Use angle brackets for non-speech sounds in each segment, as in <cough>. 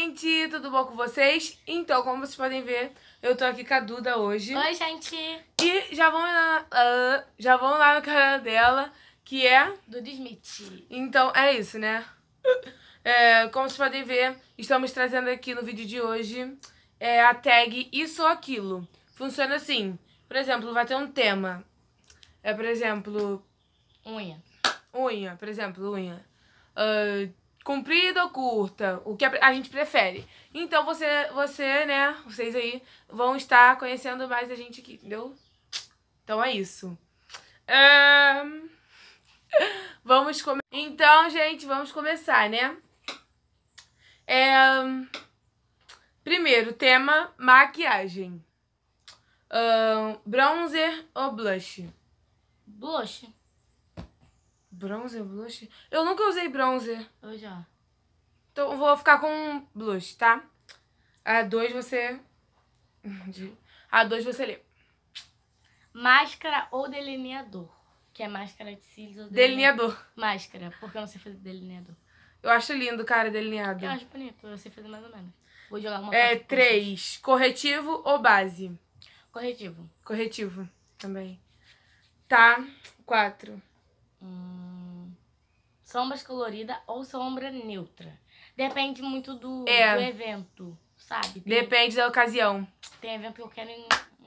gente! Tudo bom com vocês? Então, como vocês podem ver, eu tô aqui com a Duda hoje. Oi, gente! E já vão lá, uh, já vão lá no canal dela, que é... Duda Smith. Então, é isso, né? É, como vocês podem ver, estamos trazendo aqui no vídeo de hoje é, a tag Isso ou Aquilo. Funciona assim, por exemplo, vai ter um tema. É, por exemplo... Unha. Unha, por exemplo, unha. Uh, comprida ou curta, o que a gente prefere. Então você, você, né, vocês aí vão estar conhecendo mais a gente aqui, entendeu? Então é isso. <laughs> Vamos começar. Então, gente, vamos começar, né? É... Primeiro, tema maquiagem. Uh, bronzer ou blush? Blush. Bronzer, blush? Eu nunca usei bronzer. Eu já. Então eu vou ficar com blush, tá? A dois você... <laughs> A dois você lê. Máscara ou delineador? Que é máscara de cílios ou delineador? Delineador. Máscara, porque eu não sei fazer delineador. Eu acho lindo, cara, delineado. Eu acho bonito, eu sei fazer mais ou menos. Vou jogar uma É, três. Corretivo ou base? Corretivo. Corretivo, também. Tá, quatro. Hum, sombras colorida ou sombra neutra? Depende muito do, é. do evento, sabe? Tem, Depende da ocasião. Tem evento que eu quero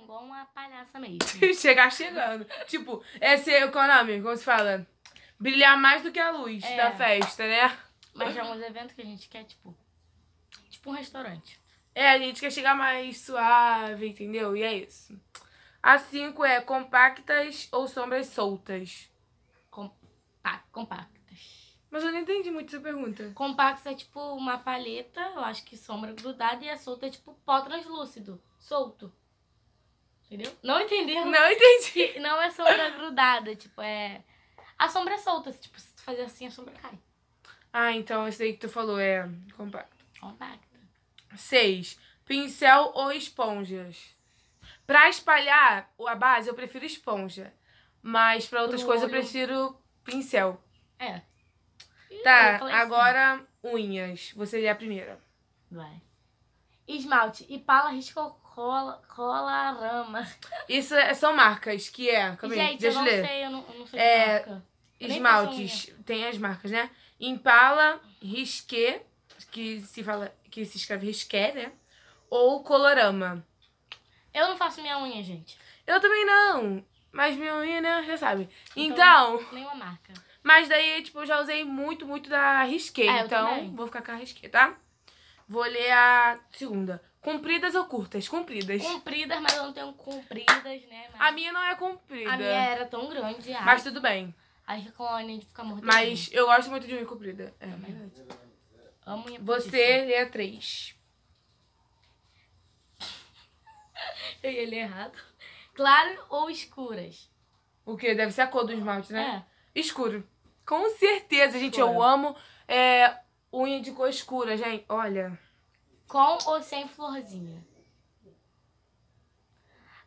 igual uma palhaça mesmo. <laughs> Chegar chegando. tipo, esse é o nome? Como se fala? Brilhar mais do que a luz é. da festa, né? Mas é uns eventos que a gente quer, tipo, tipo um restaurante. É, a gente quer chegar mais suave, entendeu? E é isso. A cinco é compactas ou sombras soltas? Compactas. Mas eu não entendi muito essa pergunta. Compactas é tipo uma palheta, eu acho que sombra grudada, e a solta é tipo pó translúcido, solto. Entendeu? Não entendeu? Não entendi. Não é sombra grudada, tipo, é... A sombra é solta, tipo, se tu fazer assim, a sombra cai. Ah, então esse aí que tu falou é compacto. Compacta. Seis. Pincel ou esponjas? Pra espalhar a base, eu prefiro esponja. Mas pra outras Pro coisas, olho. eu prefiro pincel. É. Tá, agora assim. unhas. Você lê a primeira. Vai. Esmalte. e pala risco cola, cola rama. Isso é, são marcas, que é... Calma Gente, Deixa eu não ler. sei, eu não, eu não sei é, marca. Esmaltes, tem as marcas, né? Impala, Risqué, que se fala, que se escreve Risqué, né? Ou Colorama. Eu não faço minha unha, gente. Eu também não. Mas minha unha, né, já sabe. Então... então nenhuma marca. Mas daí, tipo, eu já usei muito, muito da Risqué. É, então, vou ficar com a Risqué, tá? Vou ler a segunda. Compridas ou curtas? Compridas. Compridas, mas eu não tenho compridas, né? Mas... A minha não é comprida. A minha era tão grande. Ai. Mas tudo bem. Aí fica uma unha de ficar mordendo. Mas eu gosto muito de unha comprida. É, verdade. Amo unha Você lê a três. <laughs> eu ia ler errado. Claro ou escuras? O que? Deve ser a cor do esmalte, né? É. Escuro. Com certeza, gente. Escura. Eu amo é, unha de cor escura, gente. Olha. Com ou sem florzinha?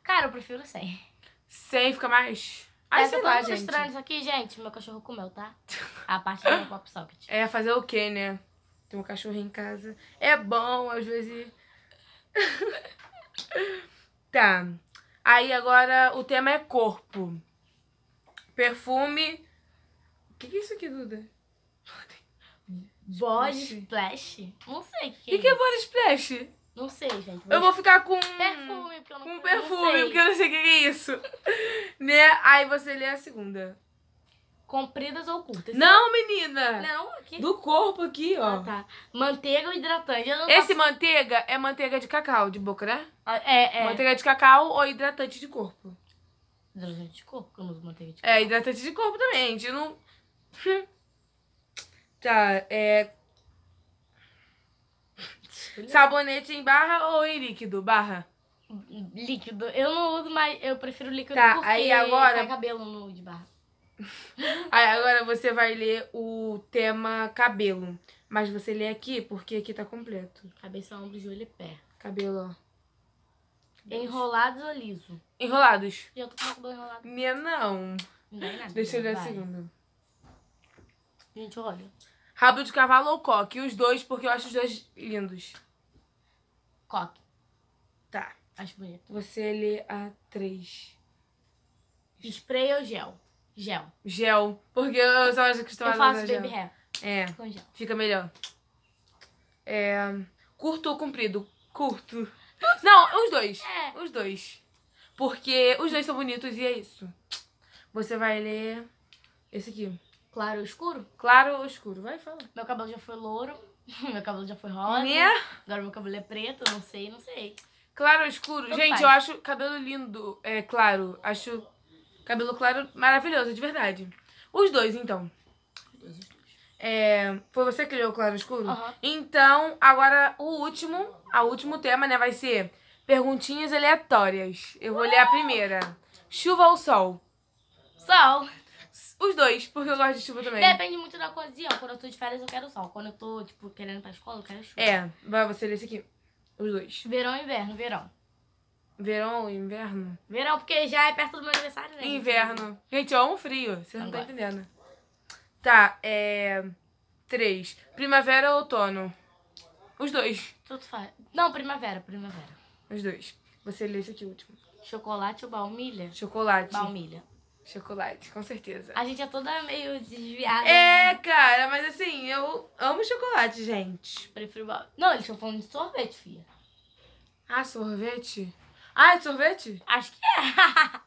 Cara, eu prefiro sem. Sem fica mais... Ai, é, sei lá, gente. estranho isso aqui, gente. Meu cachorro comeu, tá? A parte do <laughs> pop socket. É, fazer o quê, né? Tem um cachorro em casa. É bom, às vezes... <laughs> tá. Aí agora o tema é corpo. Perfume. O que, que é isso aqui, Duda? Body splash? Não sei o que, que, é. Que, é body splash? Não sei, gente. Eu vou ficar com. Perfume, porque eu não Com perfume, porque eu não sei o que é isso. <laughs> né? Aí você lê a segunda. Compridas ou curtas? Não, menina! Não, aqui. Do corpo aqui, ó. Ah, tá. Manteiga ou hidratante? Esse faço... manteiga é manteiga de cacau, de boca, né? Ah, é, é. Manteiga de cacau ou hidratante de corpo? Hidratante de corpo, eu não uso manteiga de é, cacau. É, hidratante de corpo também, a gente não... <laughs> tá, é... Sabonete em barra ou em líquido? Barra? Líquido. Eu não uso mais, eu prefiro líquido tá, porque aí agora... cai cabelo no de barra. Aí agora você vai ler o tema cabelo. Mas você lê aqui porque aqui tá completo. Cabeça, ombro, joelho e pé. Cabelo, ó. Enrolados ou liso? Enrolados. Eu tô com o cabelo enrolado. Minha não. Não nada. Deixa eu ler a segunda. Gente, olha. Rabo de cavalo ou coque? Os dois, porque eu acho os dois lindos. Coque. Tá. Acho bonito. Você lê a 3. Spray ou gel? Gel. Gel. Porque eu só acho que estou Eu faço baby hair É, com gel. fica melhor. É. Curto ou comprido? Curto. Não, os dois. É. Os dois. Porque os dois são bonitos e é isso. Você vai ler esse aqui. Claro ou escuro? Claro ou escuro? Vai, fala. Meu cabelo já foi louro. <laughs> Meu cabelo já foi rosa. Né? Agora meu cabelo é preto, não sei, não sei. Claro ou escuro? Tanto Gente, faz. eu acho cabelo lindo. É claro. Acho cabelo claro maravilhoso, de verdade. Os dois, então. É, foi você que leu claro ou escuro? Aham. Então, agora o último, a último tema, né, vai ser perguntinhas aleatórias. Eu vou ler a primeira. Chuva ou sol? Sol. Os dois, porque eu gosto de chuva também. Depende muito da ocasião. Quando eu tô de férias, eu quero sol. Quando eu tô, tipo, querendo ir pra escola, eu quero chuva. É, vai você ler esse aqui. Os dois. Verão ou inverno? Verão. Verão ou inverno? Verão, porque já é perto do meu aniversário, né? Inverno. Gente, eu amo frio. Você não gosto. entendendo. Tá, é. Três. Primavera ou outono? Os dois. Tudo faz. Não, primavera, primavera. Os dois. Você lê esse aqui, o último. Chocolate ou baunilha? Chocolate. Baunilha. Chocolate, com certeza. A gente é toda meio desviada. É, né? cara, mas assim, eu amo chocolate, gente. Prefiro baunilha. Não, eles estão falando de sorvete, filha. Ah, sorvete? Ah, é sorvete? Acho que é.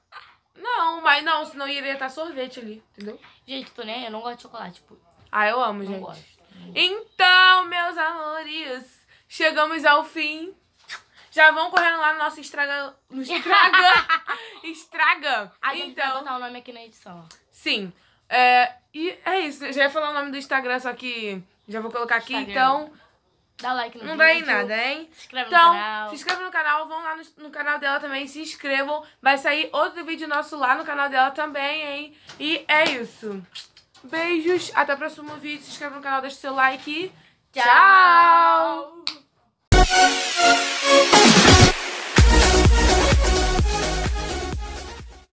<laughs> Não, mas não, senão iria estar sorvete ali, entendeu? gente, tô nem eu não gosto de chocolate. Tipo, Ah, eu amo, não gente. gosto. Então, meus amores, chegamos ao fim. Já vão correndo lá no nosso Instagram. No Instagram. <laughs> Instagram. A gente vai Então, botar o nome aqui na edição. sim. É, e é isso. Já ia falar o nome do Instagram, só que já vou colocar aqui. Instagram. Então, Dá like no não vídeo. dá em nada, hein? Se inscreve Então, no canal. se inscreva no canal, vão lá no, no canal dela também, se inscrevam. Vai sair outro vídeo nosso lá no canal dela também, hein? E é isso. Beijos, até o próximo vídeo. Se inscreva no canal, deixa o seu like. Tchau. Tchau.